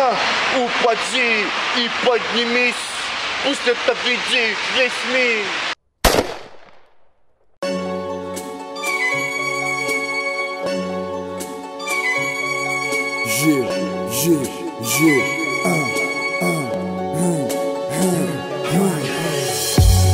Упади и поднимись, пусть это видит весь мир. Е, е, е, а, а, м, м.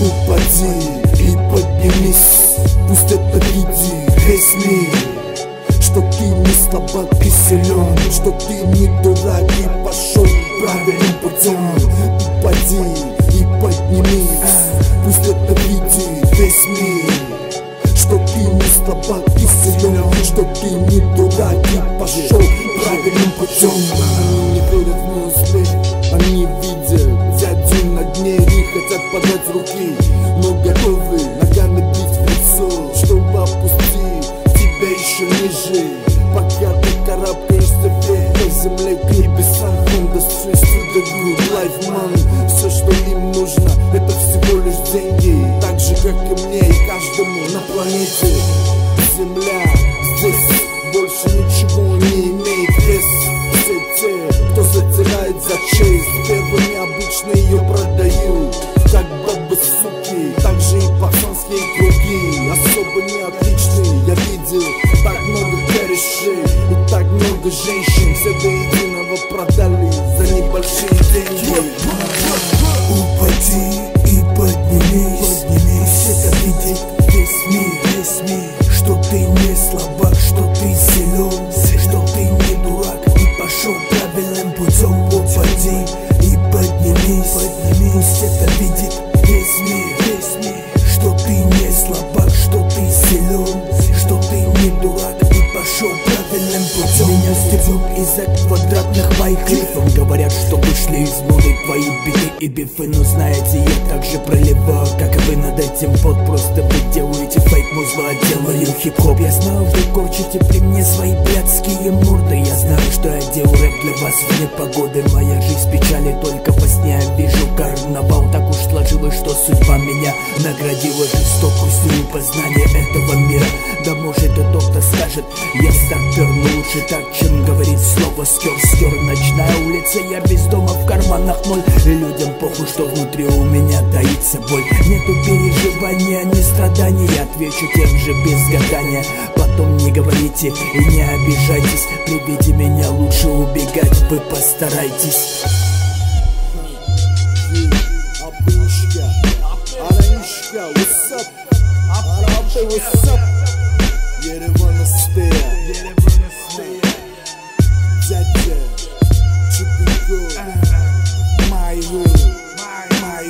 Упади и поднимись, пусть это видит весь мир слабак и силен, что ты не дурак и пошел правильным путем Упади и поднимись, пусть это видит весь мир. Что ты не слабак и силен Что ты не дурак и пошел правильным путем Они не верят в успех Они видят дядю на дне и хотят подать руки Но готовы ногами бить в лицо Чтобы опустить тебя еще ниже ничего не имеет вес Все те, кто затирает за честь Первыми обычно ее продают Как бабы суки, так же и пацанские круги Особо не отличные, я видел так много корешей И так много женщин Все до единого продали за небольшие деньги Упади и поднимись, поднимись. Это видит весь мир, весь мир Меня стебут из-за квадратных моих Говорят, что вышли из моды твои биты и бифы. Но знаете, я так же проливаю, как и вы над этим. Под Просто вы делаете фейк музло, делаю хип-хоп. Я знаю, вы корчите при мне свои блядские морды. Я знаю, что я делаю рэп для вас вне погоды Моя жизнь печали только во сне я вижу карнавал. Так уж сложилось, что судьба меня наградила жестокостью и познание этого мира Да может это кто-то скажет, я старпер, но лучше так, чем говорить слово стер-стер Ночная улица, я без дома, в карманах ноль И людям похуй, что внутри у меня таится боль Нету переживания, ни страданий Я отвечу тем же без гадания Потом не говорите и не обижайтесь При виде меня лучше убегать, вы постарайтесь what's up?